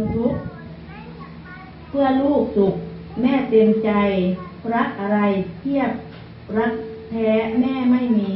นทุกข์เพื่อลูกสุข แม่เต็มใจ รักอะไรเทียบรักแท้แม่ไม่มี